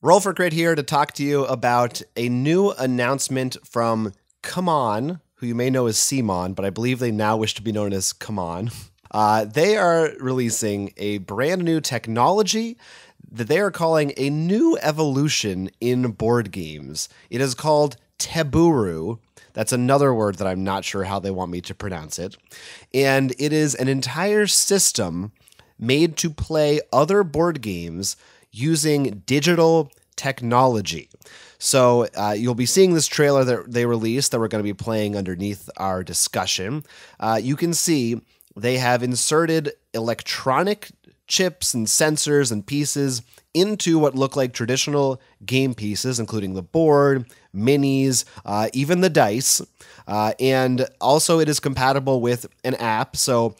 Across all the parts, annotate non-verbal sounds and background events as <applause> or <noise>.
Roll for Crit here to talk to you about a new announcement from CMON, who you may know as CMON, but I believe they now wish to be known as CMON. Uh, they are releasing a brand new technology that they are calling a new evolution in board games. It is called Teburu. That's another word that I'm not sure how they want me to pronounce it. And it is an entire system made to play other board games using digital technology. So uh, you'll be seeing this trailer that they released that we're going to be playing underneath our discussion. Uh, you can see they have inserted electronic chips and sensors and pieces into what look like traditional game pieces, including the board, minis, uh, even the dice. Uh, and also, it is compatible with an app. So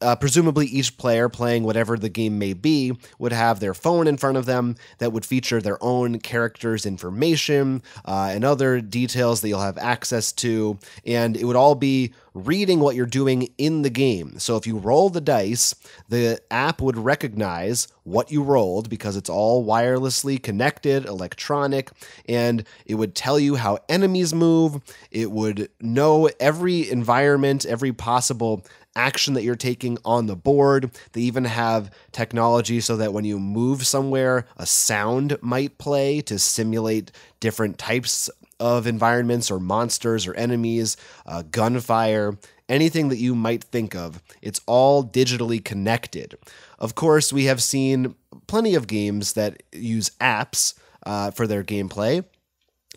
uh, presumably each player playing whatever the game may be would have their phone in front of them that would feature their own characters' information uh, and other details that you'll have access to. And it would all be reading what you're doing in the game. So if you roll the dice, the app would recognize what you rolled because it's all wirelessly connected, electronic, and it would tell you how enemies move. It would know every environment, every possible action that you're taking on the board. They even have technology so that when you move somewhere, a sound might play to simulate different types of environments or monsters or enemies, uh, gunfire, anything that you might think of. It's all digitally connected. Of course, we have seen plenty of games that use apps uh, for their gameplay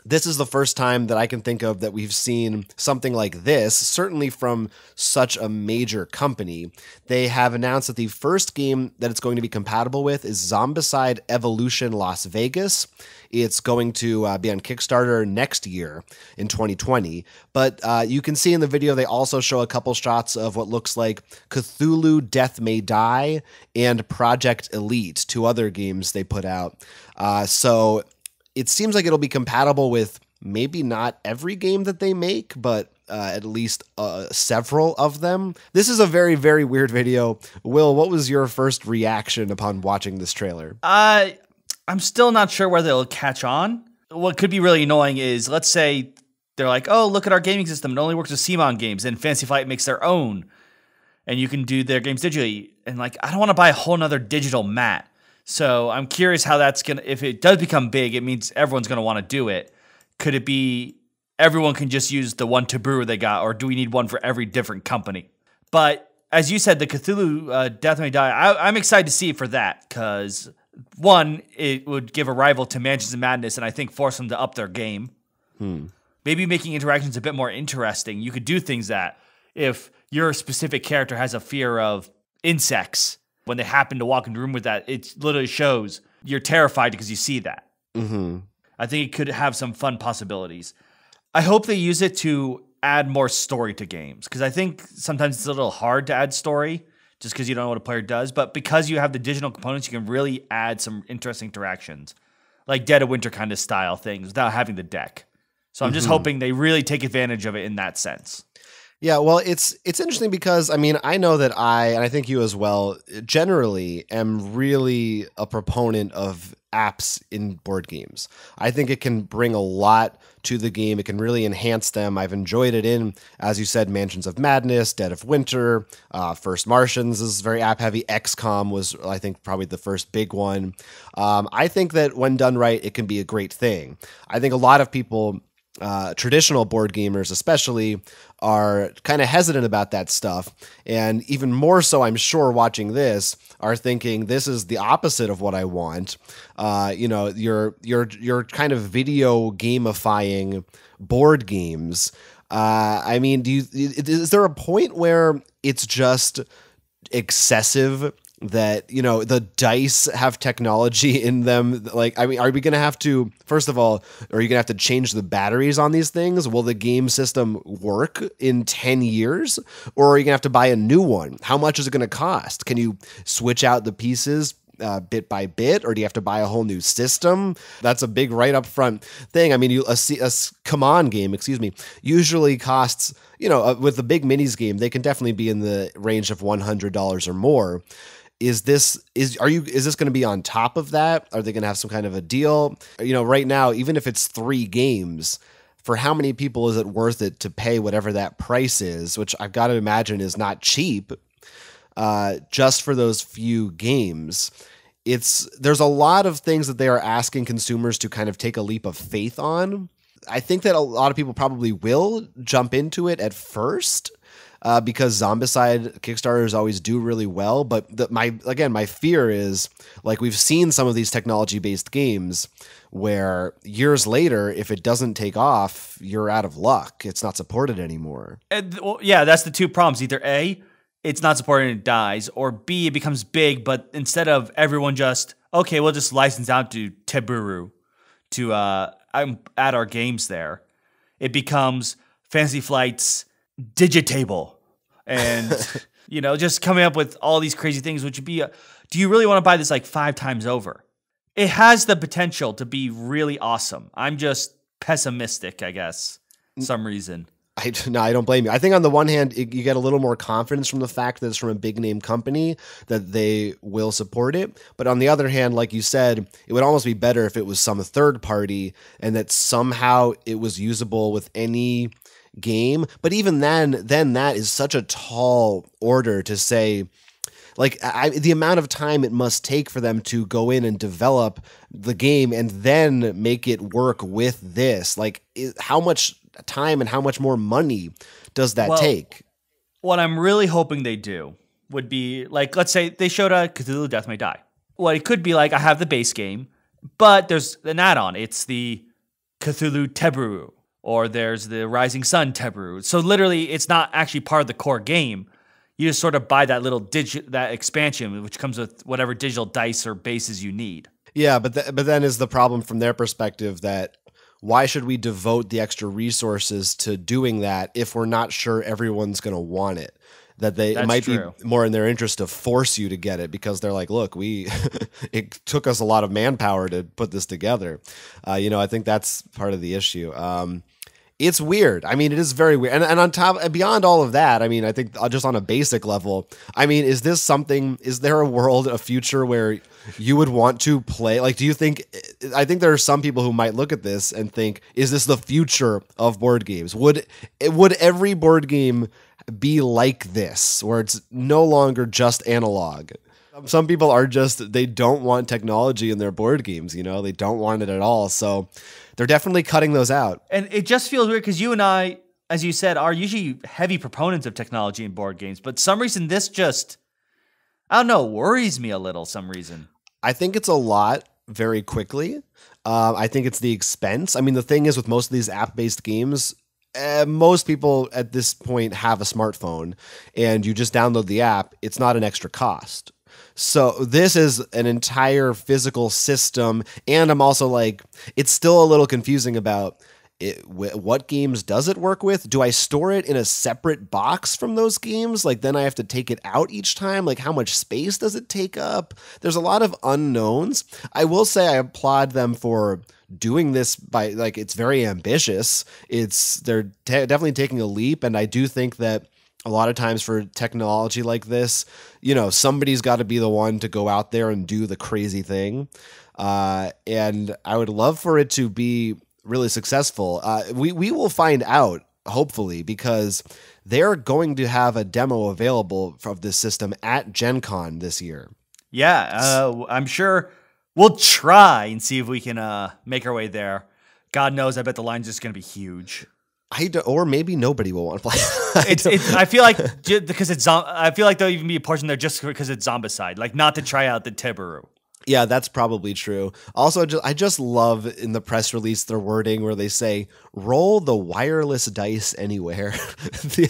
this is the first time that I can think of that we've seen something like this, certainly from such a major company. They have announced that the first game that it's going to be compatible with is Zombicide Evolution Las Vegas. It's going to uh, be on Kickstarter next year in 2020. But uh, you can see in the video, they also show a couple shots of what looks like Cthulhu Death May Die and Project Elite, two other games they put out. Uh, so it seems like it'll be compatible with maybe not every game that they make, but uh, at least uh, several of them. This is a very, very weird video. Will, what was your first reaction upon watching this trailer? Uh, I'm still not sure whether it'll catch on. What could be really annoying is, let's say they're like, oh, look at our gaming system. It only works with CMON games, and Fantasy Flight makes their own, and you can do their games digitally. And like, I don't want to buy a whole nother digital mat. So I'm curious how that's gonna. If it does become big, it means everyone's gonna want to do it. Could it be everyone can just use the one Teburu they got, or do we need one for every different company? But as you said, the Cthulhu uh, Death May Die. I, am excited to see it for that because one, it would give a rival to Mansions of Madness, and I think force them to up their game. Hmm. Maybe making interactions a bit more interesting. You could do things that if your specific character has a fear of insects when they happen to walk in the room with that, it literally shows you're terrified because you see that. Mm-hmm. I think it could have some fun possibilities. I hope they use it to add more story to games because I think sometimes it's a little hard to add story just because you don't know what a player does. But because you have the digital components, you can really add some interesting interactions, like Dead of Winter kind of style things without having the deck. So I'm just mm-hmm. hoping they really take advantage of it in that sense. Yeah, well, it's it's interesting because I mean I know that I and I think you as well generally am really a proponent of apps in board games. I think it can bring a lot to the game. It can really enhance them. I've enjoyed it in, as you said, Mansions of Madness, Dead of Winter, uh, First Martians is very app heavy. XCOM was, I think, probably the first big one. Um, I think that when done right, it can be a great thing. I think a lot of people uh, traditional board gamers, especially, are kind of hesitant about that stuff. And even more so, I'm sure, watching this, are thinking this is the opposite of what I want. Uh, you know, you're you're you're kind of video gamifying board games. Uh, I mean, do you is there a point where it's just excessive that you know the dice have technology <laughs> in them. Like i mean are we gonna have to first of all are you gonna have to change the batteries on these things? Will the game system work in 10 years? Or are you gonna have to buy a new one? How much is it gonna cost? Can you switch out the pieces uh, bit by bit, or do you have to buy a whole new system? That's a big right up front thing. I mean, you a, a on game, excuse me, usually costs you know uh, with the big minis game, they can definitely be in the range of one hundred dollars or more is this is are you is this going to be on top of that? Are they going to have some kind of a deal? You know, right now, even if it's three games, for how many people is it worth it to pay whatever that price is? Which I've got to imagine is not cheap. Uh, just for those few games it's there's a lot of things that they are asking consumers to kind of take a leap of faith on. I think that a lot of people probably will jump into it at first. Uh, because Zombicide Kickstarters always do really well, but the, my again my fear is like we've seen some of these technology based games where years later, if it doesn't take off, you're out of luck. It's not supported anymore. And, well, yeah, that's the two problems. Either a it's not supported and it dies, or B, it becomes big, but instead of everyone just, okay, we'll just license out to Teburu to uh, add our games there, it becomes Fantasy Flight's Digitable. And, <laughs> you know, just coming up with all these crazy things, which would be, a, do you really want to buy this like five times over? It has the potential to be really awesome. I'm just pessimistic, I guess, some reason. I no, I don't blame you. I think on the one hand, it, you get a little more confidence from the fact that it's from a big name company that they will support it. But on the other hand, like you said, it would almost be better if it was some third party and that somehow it was usable with any game. But even then, then that is such a tall order to say. Like I, the amount of time it must take for them to go in and develop the game and then make it work with this. Like, how much time and how much more money does that well, take? What I'm really hoping they do would be like, let's say they showed a Cthulhu Death May Die. Well, it could be like I have the base game, but there's an add-on. It's the Cthulhu Teburu, or there's the Rising Sun Teburu. So literally, it's not actually part of the core game. You just sort of buy that little digit that expansion, which comes with whatever digital dice or bases you need. Yeah, but th- but then is the problem from their perspective that why should we devote the extra resources to doing that if we're not sure everyone's going to want it? That they That's it might true. be more in their interest to force you to get it because they're like, look, we <laughs> it took us a lot of manpower to put this together. Uh, you know, I think that's part of the issue. Um, it's weird. I mean, it is very weird. And, and on top, beyond all of that, I mean, I think uh, just on a basic level, I mean, is this something, is there a world, a future where you would want to play? Like, do you think, I think there are some people who might look at this and think, is this the future of board games? Would, would every board game be like this, where it's no longer just analog? Some people are just, they don't want technology in their board games, you know, they don't want it at all. So, they're definitely cutting those out. And it just feels weird because you and I, as you said, are usually heavy proponents of technology in board games, but some reason this just, I don't know, worries me a little. Some reason. I think it's a lot very quickly. Uh, I think it's the expense. I mean, the thing is with most of these app-based games, uh, most people at this point have a smartphone, and you just download the app. It's not an extra cost. So this is an entire physical system, and I'm also like, it's still a little confusing about it, what games does it work with? Do I store it in a separate box from those games? Like then I have to take it out each time. Like how much space does it take up? There's a lot of unknowns. I will say I applaud them for doing this by like it's very ambitious. It's they're te- definitely taking a leap, and I do think that a lot of times for technology like this, you know, somebody's got to be the one to go out there and do the crazy thing. Uh, and I would love for it to be really successful. Uh, we we will find out hopefully because they're going to have a demo available of this system at Gen Con this year. Yeah, uh, I'm sure we'll try and see if we can uh, make our way there. God knows, I bet the line's just going to be huge. I do, or maybe nobody will want to play. <laughs> I, it's, it's, I feel like <laughs> because it's I feel like there'll even be a portion there just because it's Zombicide, like not to try out the Teburu. Yeah, that's probably true. Also, just, I just love in the press release their wording where they say "roll the wireless dice anywhere." <laughs> the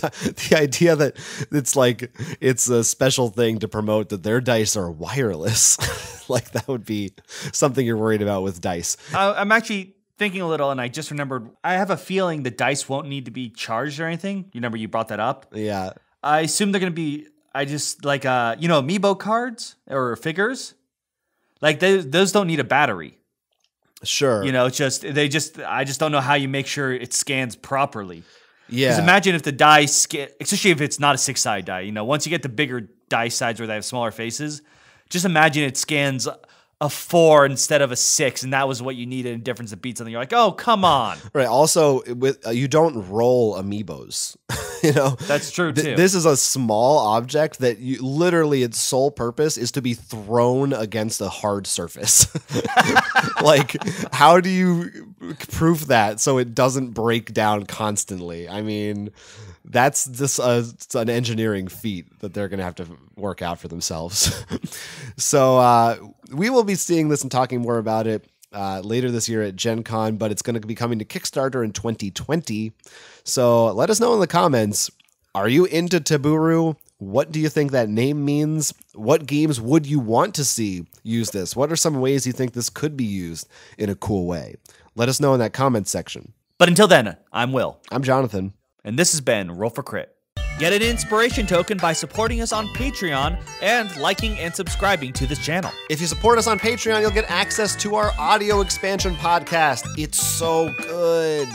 the idea that it's like it's a special thing to promote that their dice are wireless, <laughs> like that would be something you're worried about with dice. Uh, I'm actually thinking a little, and I just remembered. I have a feeling the dice won't need to be charged or anything. You remember you brought that up? Yeah. I assume they're gonna be. I just like uh, you know, amiibo cards or figures. Like they, those don't need a battery. Sure. You know, it's just they just. I just don't know how you make sure it scans properly. Yeah. Because imagine if the die, scan, especially if it's not a six side die. You know, once you get the bigger die sides where they have smaller faces, just imagine it scans a four instead of a six, and that was what you needed in difference to beat something. You're like, oh, come on. <laughs> Right. Also, with uh, you don't roll amiibos. <laughs> you know, That's true too. Th- this is a small object that you literally its sole purpose is to be thrown against a hard surface. <laughs> like, how do you proof that so it doesn't break down constantly? I mean, that's just a, it's an engineering feat that they're going to have to work out for themselves. <laughs> so uh, we will be seeing this and talking more about it uh, later this year at Gen Con, but it's going to be coming to Kickstarter in 2020. So let us know in the comments. Are you into Teburu? What do you think that name means? What games would you want to see use this? What are some ways you think this could be used in a cool way? Let us know in that comment section. but until then, I'm Will, I'm Jonathan. and this has been Roll for Crit. Get an inspiration token by supporting us on Patreon and liking and subscribing to this channel. If you support us on Patreon, you'll get access to our audio expansion podcast. It's so good.